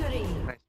victory.